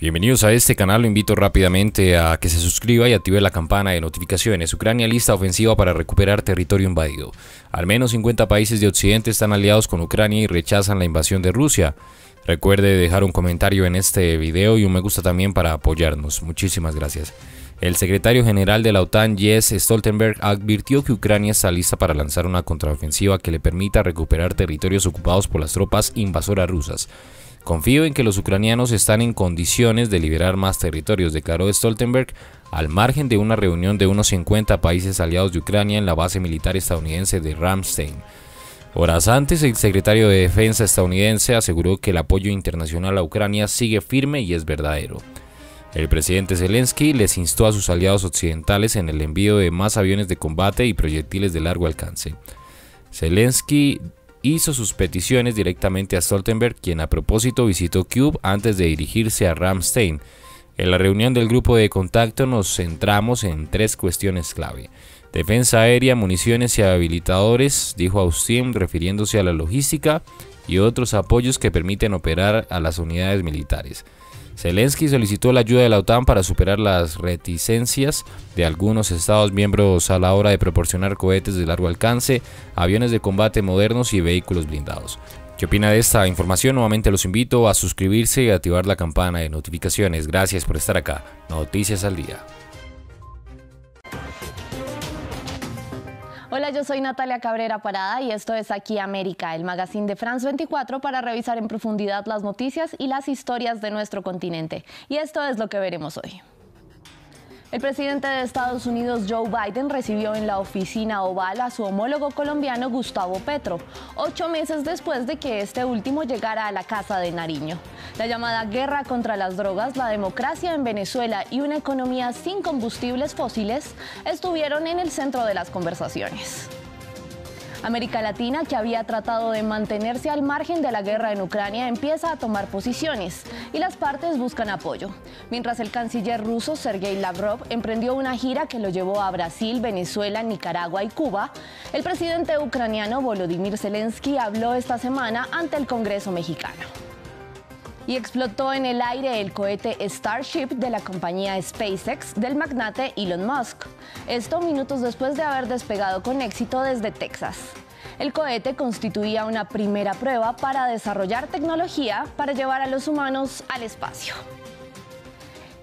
Bienvenidos a este canal, lo invito rápidamente a que se suscriba y active la campana de notificaciones. Ucrania lista ofensiva para recuperar territorio invadido. Al menos 50 países de Occidente están aliados con Ucrania y rechazan la invasión de Rusia. Recuerde dejar un comentario en este video y un me gusta también para apoyarnos. Muchísimas gracias. El secretario general de la OTAN, Jens Stoltenberg, advirtió que Ucrania está lista para lanzar una contraofensiva que le permita recuperar territorios ocupados por las tropas invasoras rusas. Confío en que los ucranianos están en condiciones de liberar más territorios, declaró Stoltenberg al margen de una reunión de unos 50 países aliados de Ucrania en la base militar estadounidense de Ramstein. Horas antes, el secretario de Defensa estadounidense aseguró que el apoyo internacional a Ucrania sigue firme y es verdadero. El presidente Zelensky les instó a sus aliados occidentales en el envío de más aviones de combate y proyectiles de largo alcance. Zelensky hizo sus peticiones directamente a Stoltenberg, quien a propósito visitó Kyiv antes de dirigirse a Ramstein. En la reunión del grupo de contacto nos centramos en tres cuestiones clave. Defensa aérea, municiones y habilitadores, dijo Austin refiriéndose a la logística y otros apoyos que permiten operar a las unidades militares. Zelensky solicitó la ayuda de la OTAN para superar las reticencias de algunos Estados miembros a la hora de proporcionar cohetes de largo alcance, aviones de combate modernos y vehículos blindados. ¿Qué opina de esta información? Nuevamente los invito a suscribirse y activar la campana de notificaciones. Gracias por estar acá. Noticias al día. Hola, yo soy Natalia Cabrera Parada y esto es Aquí América, el magazine de France 24 para revisar en profundidad las noticias y las historias de nuestro continente. Y esto es lo que veremos hoy. El presidente de Estados Unidos, Joe Biden, recibió en la oficina oval a su homólogo colombiano, Gustavo Petro, ocho meses después de que este último llegara a la Casa de Nariño. La llamada guerra contra las drogas, la democracia en Venezuela y una economía sin combustibles fósiles estuvieron en el centro de las conversaciones. América Latina, que había tratado de mantenerse al margen de la guerra en Ucrania, empieza a tomar posiciones y las partes buscan apoyo. Mientras el canciller ruso Sergei Lavrov emprendió una gira que lo llevó a Brasil, Venezuela, Nicaragua y Cuba, el presidente ucraniano Volodymyr Zelensky habló esta semana ante el Congreso mexicano y explotó en el aire el cohete Starship de la compañía SpaceX del magnate Elon Musk. Esto minutos después de haber despegado con éxito desde Texas. El cohete constituía una primera prueba para desarrollar tecnología para llevar a los humanos al espacio.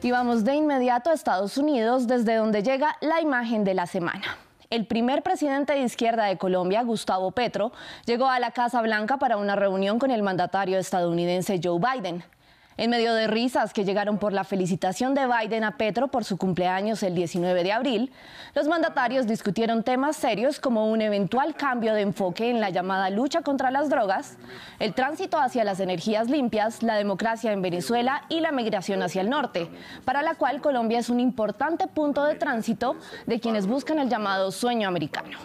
Y vamos de inmediato a Estados Unidos, desde donde llega la imagen de la semana. El primer presidente de izquierda de Colombia, Gustavo Petro, llegó a la Casa Blanca para una reunión con el mandatario estadounidense Joe Biden. En medio de risas que llegaron por la felicitación de Biden a Petro por su cumpleaños el 19 de abril, los mandatarios discutieron temas serios como un eventual cambio de enfoque en la llamada lucha contra las drogas, el tránsito hacia las energías limpias, la democracia en Venezuela y la migración hacia el norte, para la cual Colombia es un importante punto de tránsito de quienes buscan el llamado sueño americano.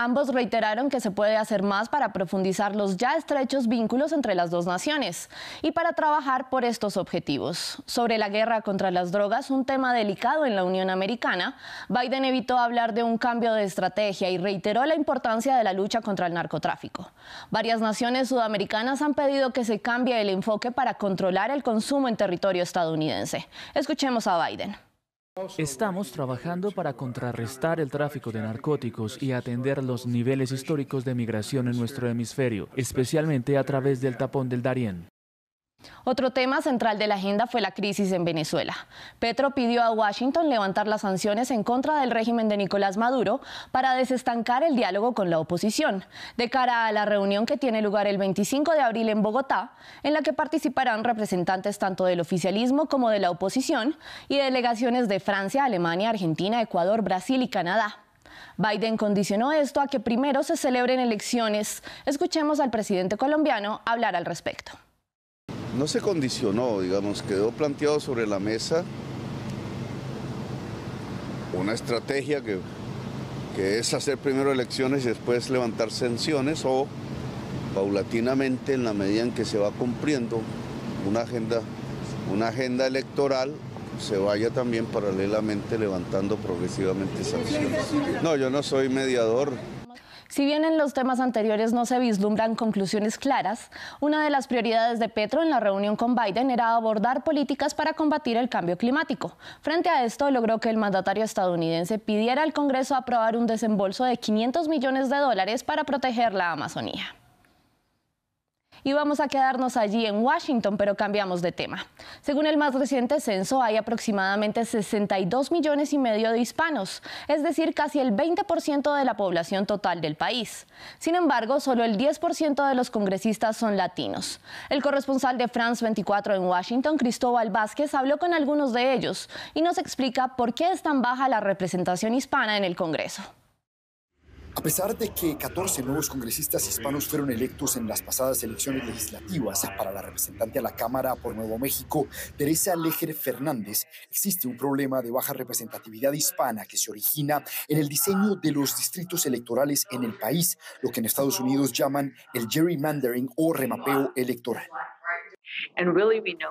Ambos reiteraron que se puede hacer más para profundizar los ya estrechos vínculos entre las dos naciones y para trabajar por estos objetivos. Sobre la guerra contra las drogas, un tema delicado en la Unión Americana, Biden evitó hablar de un cambio de estrategia y reiteró la importancia de la lucha contra el narcotráfico. Varias naciones sudamericanas han pedido que se cambie el enfoque para controlar el consumo en territorio estadounidense. Escuchemos a Biden. Estamos trabajando para contrarrestar el tráfico de narcóticos y atender los niveles históricos de migración en nuestro hemisferio, especialmente a través del tapón del Darién. Otro tema central de la agenda fue la crisis en Venezuela. Petro pidió a Washington levantar las sanciones en contra del régimen de Nicolás Maduro para desestancar el diálogo con la oposición, de cara a la reunión que tiene lugar el 25 de abril en Bogotá, en la que participarán representantes tanto del oficialismo como de la oposición y delegaciones de Francia, Alemania, Argentina, Ecuador, Brasil y Canadá. Biden condicionó esto a que primero se celebren elecciones. Escuchemos al presidente colombiano hablar al respecto no se condicionó, digamos, quedó planteado sobre la mesa una estrategia que, es hacer primero elecciones y después levantar sanciones o paulatinamente en la medida en que se va cumpliendo una agenda, una agenda electoral se vaya también paralelamente levantando progresivamente sanciones. No, yo no soy mediador, Si bien en los temas anteriores no se vislumbran conclusiones claras, una de las prioridades de Petro en la reunión con Biden era abordar políticas para combatir el cambio climático. Frente a esto, logró que el mandatario estadounidense pidiera al Congreso aprobar un desembolso de 500 millones de dólares para proteger la Amazonía y vamos a quedarnos allí en Washington, pero cambiamos de tema. Según el más reciente censo, hay aproximadamente 62 millones y medio de hispanos, es decir, casi el 20% de la población total del país. Sin embargo, solo el 10% de los congresistas son latinos. El corresponsal de France 24 en Washington, Cristóbal Vázquez, habló con algunos de ellos y nos explica por qué es tan baja la representación hispana en el Congreso. A pesar de que 14 nuevos congresistas hispanos fueron electos en las pasadas elecciones legislativas para la representante a la Cámara por Nuevo México, Teresa Leger Fernández, existe un problema de baja representatividad hispana que se origina en el diseño de los distritos electorales en el país, lo que en Estados Unidos llaman el gerrymandering o remapeo electoral.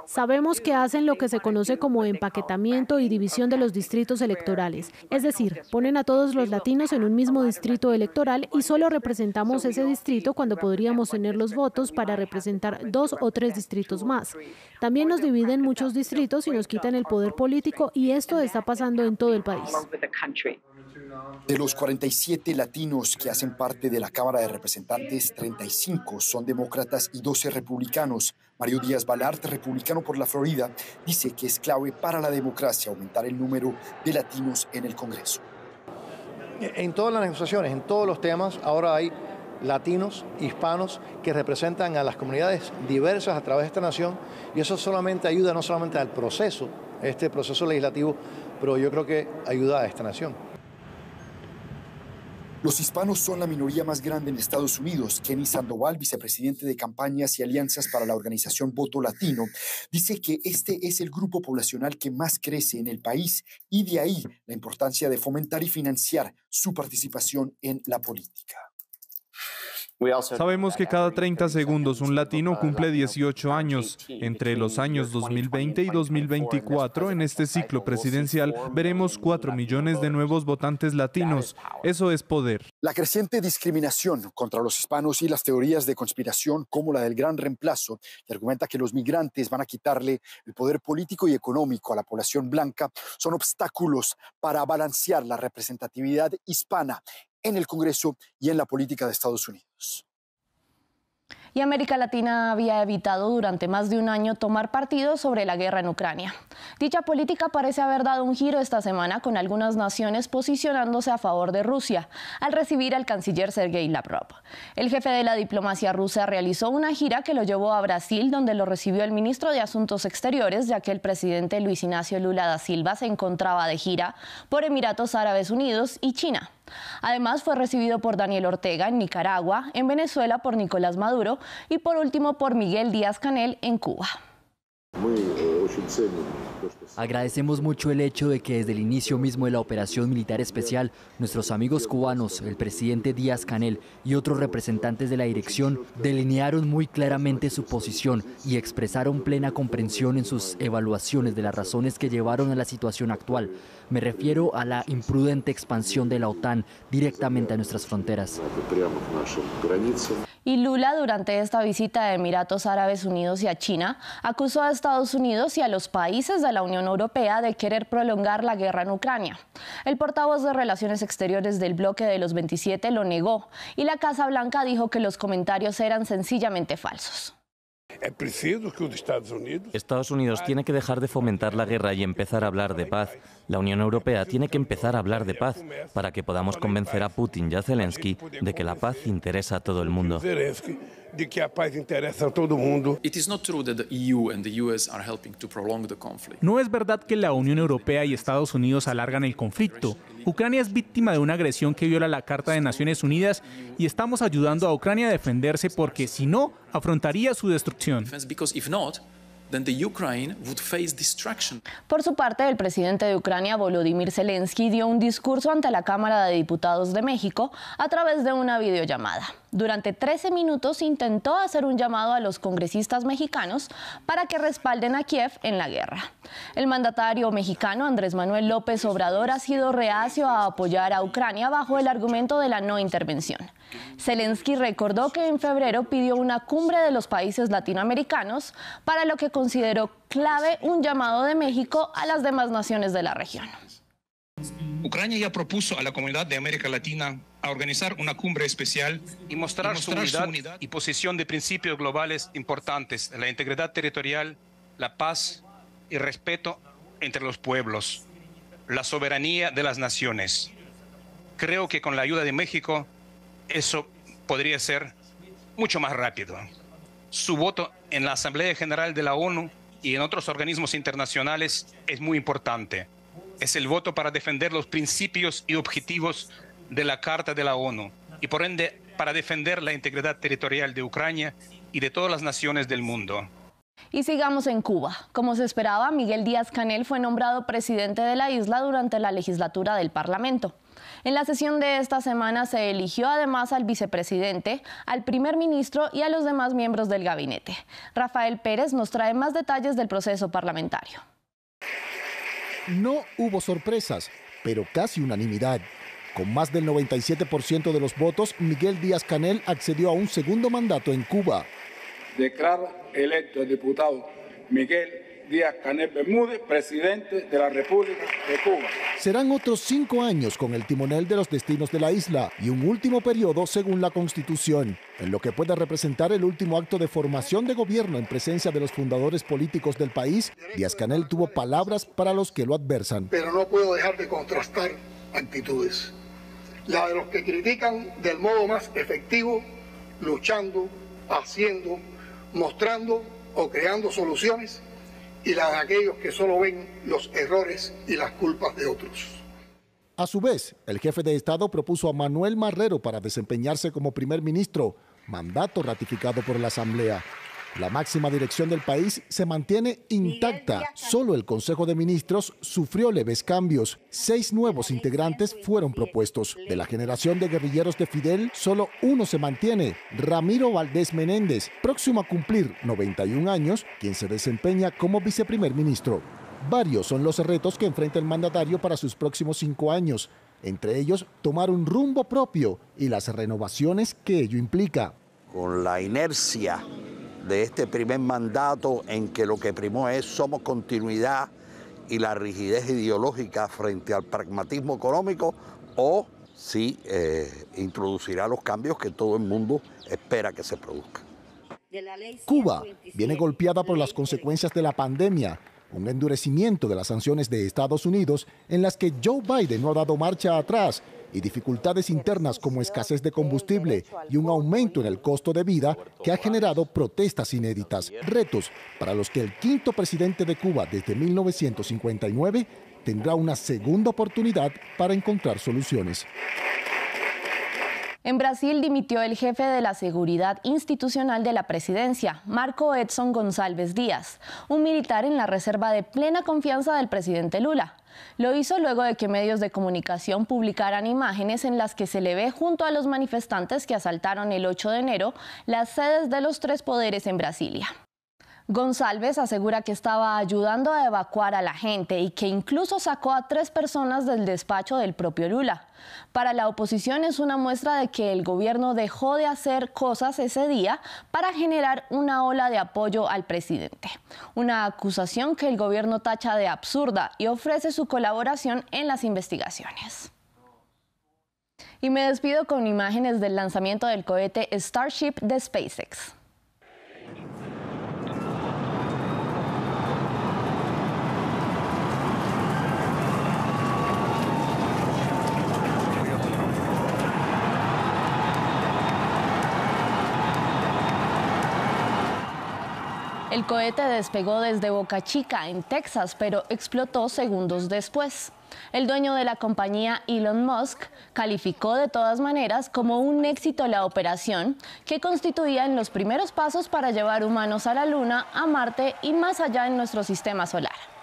Sabemos que hacen lo que se conoce como empaquetamiento y división de los distritos electorales, es decir, ponen a todos los latinos en un mismo distrito electoral y solo representamos ese distrito cuando podríamos tener los votos para representar dos o tres distritos más. También nos dividen muchos distritos y nos quitan el poder político y esto está pasando en todo el país. De los 47 latinos que hacen parte de la Cámara de Representantes, 35 son demócratas y 12 republicanos. Mario Díaz Balart, republicano por la Florida, dice que es clave para la democracia aumentar el número de latinos en el Congreso. En todas las negociaciones, en todos los temas, ahora hay latinos, hispanos, que representan a las comunidades diversas a través de esta nación y eso solamente ayuda no solamente al proceso, este proceso legislativo, pero yo creo que ayuda a esta nación. Los hispanos son la minoría más grande en Estados Unidos. Kenny Sandoval, vicepresidente de campañas y alianzas para la organización Voto Latino, dice que este es el grupo poblacional que más crece en el país y de ahí la importancia de fomentar y financiar su participación en la política. Sabemos que cada 30 segundos un latino cumple 18 años. Entre los años 2020 y 2024, en este ciclo presidencial, veremos 4 millones de nuevos votantes latinos. Eso es poder. La creciente discriminación contra los hispanos y las teorías de conspiración como la del gran reemplazo, que argumenta que los migrantes van a quitarle el poder político y económico a la población blanca, son obstáculos para balancear la representatividad hispana en el Congreso y en la política de Estados Unidos y América Latina había evitado durante más de un año tomar partido sobre la guerra en Ucrania. Dicha política parece haber dado un giro esta semana con algunas naciones posicionándose a favor de Rusia al recibir al canciller Sergei Lavrov. El jefe de la diplomacia rusa realizó una gira que lo llevó a Brasil donde lo recibió el ministro de Asuntos Exteriores ya que el presidente Luis Ignacio Lula da Silva se encontraba de gira por Emiratos Árabes Unidos y China. Además, fue recibido por Daniel Ortega en Nicaragua, en Venezuela por Nicolás Maduro y por último por Miguel Díaz Canel en Cuba. Agradecemos mucho el hecho de que desde el inicio mismo de la operación militar especial, nuestros amigos cubanos, el presidente Díaz Canel y otros representantes de la dirección delinearon muy claramente su posición y expresaron plena comprensión en sus evaluaciones de las razones que llevaron a la situación actual. Me refiero a la imprudente expansión de la OTAN directamente a nuestras fronteras. Y Lula, durante esta visita a Emiratos Árabes Unidos y a China, acusó a Estados Unidos y a los países de la Unión Europea de querer prolongar la guerra en Ucrania. El portavoz de Relaciones Exteriores del bloque de los 27 lo negó y la Casa Blanca dijo que los comentarios eran sencillamente falsos. Estados Unidos tiene que dejar de fomentar la guerra y empezar a hablar de paz. La Unión Europea tiene que empezar a hablar de paz para que podamos convencer a Putin y a Zelensky de que la paz interesa a todo el mundo de que a paz interesa a todo mundo. No es verdad que la Unión Europea y Estados Unidos alargan el conflicto. Ucrania es víctima de una agresión que viola la Carta de Naciones Unidas y estamos ayudando a Ucrania a defenderse porque si no, afrontaría su destrucción. Por su parte, el presidente de Ucrania, Volodymyr Zelensky, dio un discurso ante la Cámara de Diputados de México a través de una videollamada. Durante 13 minutos intentó hacer un llamado a los congresistas mexicanos para que respalden a Kiev en la guerra. El mandatario mexicano Andrés Manuel López Obrador ha sido reacio a apoyar a Ucrania bajo el argumento de la no intervención. Zelensky recordó que en febrero pidió una cumbre de los países latinoamericanos para lo que consideró clave un llamado de México a las demás naciones de la región. Ucrania ya propuso a la comunidad de América Latina a organizar una cumbre especial y mostrar, su, unidad y posición de principios globales importantes, la integridad territorial, la paz y respeto entre los pueblos, la soberanía de las naciones. Creo que con la ayuda de México eso podría ser mucho más rápido. Su voto en la Asamblea General de la ONU y en otros organismos internacionales es muy importante es el voto para defender los principios y objetivos de la Carta de la ONU y por ende para defender la integridad territorial de Ucrania y de todas las naciones del mundo. Y sigamos en Cuba. Como se esperaba, Miguel Díaz Canel fue nombrado presidente de la isla durante la legislatura del Parlamento. En la sesión de esta semana se eligió además al vicepresidente, al primer ministro y a los demás miembros del gabinete. Rafael Pérez nos trae más detalles del proceso parlamentario. No hubo sorpresas, pero casi unanimidad. Con más del 97% de los votos, Miguel Díaz Canel accedió a un segundo mandato en Cuba. Declaro electo el diputado Miguel Díaz Canel Bermúdez, presidente de la República de Cuba. Serán otros cinco años con el timonel de los destinos de la isla y un último periodo según la Constitución, en lo que puede representar el último acto de formación de gobierno en presencia de los fundadores políticos del país. Díaz Canel tuvo palabras para los que lo adversan. Pero no puedo dejar de contrastar actitudes. La de los que critican del modo más efectivo, luchando, haciendo, mostrando o creando soluciones y la de aquellos que solo ven los errores y las culpas de otros. A su vez, el jefe de Estado propuso a Manuel Marrero para desempeñarse como primer ministro, mandato ratificado por la Asamblea. La máxima dirección del país se mantiene intacta. Solo el Consejo de Ministros sufrió leves cambios. Seis nuevos integrantes fueron propuestos. De la generación de guerrilleros de Fidel, solo uno se mantiene, Ramiro Valdés Menéndez, próximo a cumplir 91 años, quien se desempeña como viceprimer ministro. Varios son los retos que enfrenta el mandatario para sus próximos cinco años, entre ellos tomar un rumbo propio y las renovaciones que ello implica. Con la inercia de este primer mandato en que lo que primó es somos continuidad y la rigidez ideológica frente al pragmatismo económico o si eh, introducirá los cambios que todo el mundo espera que se produzcan. Cuba viene golpeada por las consecuencias de la pandemia, un endurecimiento de las sanciones de Estados Unidos en las que Joe Biden no ha dado marcha atrás y dificultades internas como escasez de combustible y un aumento en el costo de vida que ha generado protestas inéditas, retos para los que el quinto presidente de Cuba desde 1959 tendrá una segunda oportunidad para encontrar soluciones. En Brasil dimitió el jefe de la seguridad institucional de la presidencia, Marco Edson González Díaz, un militar en la reserva de plena confianza del presidente Lula. Lo hizo luego de que medios de comunicación publicaran imágenes en las que se le ve junto a los manifestantes que asaltaron el 8 de enero las sedes de los tres poderes en Brasilia. González asegura que estaba ayudando a evacuar a la gente y que incluso sacó a tres personas del despacho del propio Lula. Para la oposición es una muestra de que el gobierno dejó de hacer cosas ese día para generar una ola de apoyo al presidente. Una acusación que el gobierno tacha de absurda y ofrece su colaboración en las investigaciones. Y me despido con imágenes del lanzamiento del cohete Starship de SpaceX. El cohete despegó desde Boca Chica, en Texas, pero explotó segundos después. El dueño de la compañía, Elon Musk, calificó de todas maneras como un éxito la operación, que constituía en los primeros pasos para llevar humanos a la Luna, a Marte y más allá en nuestro sistema solar.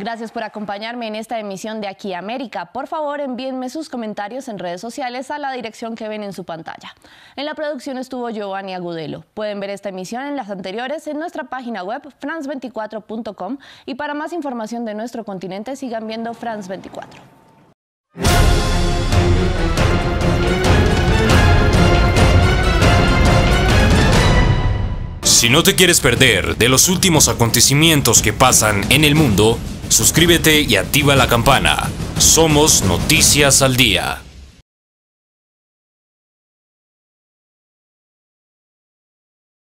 Gracias por acompañarme en esta emisión de Aquí América. Por favor, envíenme sus comentarios en redes sociales a la dirección que ven en su pantalla. En la producción estuvo Giovanni Agudelo. Pueden ver esta emisión en las anteriores en nuestra página web france24.com y para más información de nuestro continente sigan viendo France 24. Si no te quieres perder de los últimos acontecimientos que pasan en el mundo, suscríbete y activa la campana. Somos Noticias al Día.